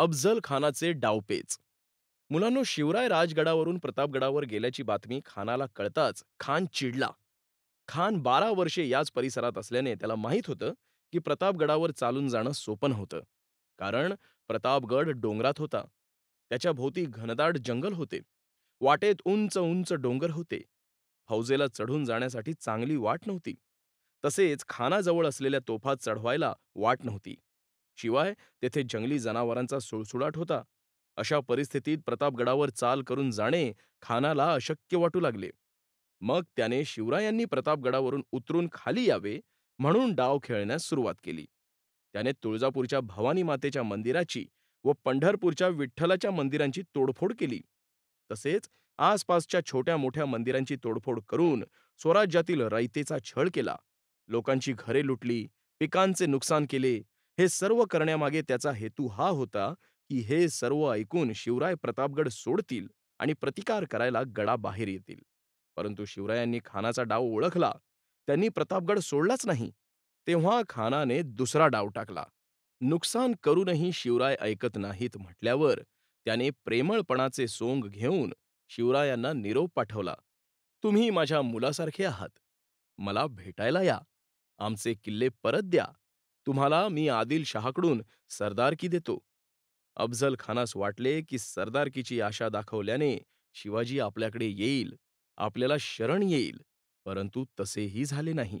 अफझल खानाचे डावपेच. मुलांनो शिवराय राजगडावरून प्रतापगडावर गेल्याची बातमी खानाला कळताच खान चिडला. खान बारा वर्षे याच परिसरात असल्याने त्याला माहीत होतं की प्रतापगडावर चालून जाणं सोपं नव्हतं. कारण प्रतापगड डोंगरात होता. त्याच्या भोवती घनदाट जंगल होते. वाटेत उंच उंच डोंगर होते. फौजेला चढून जाण्यासाठी चांगली वाट नव्हती. तसेच खानाजवळ असलेल्या तोफा चढवायला वाट नव्हती. शिवाय तेथे जंगली जनावरांचा सुळसुळाट होता. अशा परिस्थितीत प्रतापगडावर चाल करून जाणे खानाला अशक्य वाटू लागले. मग त्याने शिवरायांनी प्रतापगडावरून उतरून खाली यावे म्हणून डाव खेळण्यास सुरुवात केली. त्याने तुळजापूरच्या भवानी मातेच्या मंदिराची व पंढरपूरच्या विठ्ठलाच्या मंदिरांची तोडफोड केली. तसेच आसपासच्या छोट्या मोठ्या मंदिरांची तोडफोड करून स्वराज्यातील रयतेचा छळ केला. लोकांची घरे लुटली पिकांचे नुकसान केले हे सर्व करण्यामागे त्याचा हेतू हा होता की हे सर्व ऐकून शिवराय प्रतापगड सोडतील आणि प्रतिकार करायला गडाबाहेर येतील. परंतु शिवरायांनी खानाचा डाव ओळखला. त्यांनी प्रतापगड सोडलाच नाही. तेव्हा खानाने दुसरा डाव टाकला. नुकसान करूनही शिवराय ऐकत नाहीत म्हटल्यावर त्याने प्रेमळपणाचे सोंग घेऊन शिवरायांना निरोप पाठवला. तुम्ही माझ्या मुलासारखे आहात. मला भेटायला या. आमचे किल्ले परत द्या. तुम्हाला मी आदिल शहाकडून सरदारकी देतो. अफझल खानास वाटले की सरदारकीची आशा दाखवल्याने शिवाजी आपल्याकडे येईल आपल्याला शरण येईल परंतु तसेही झाले नाही.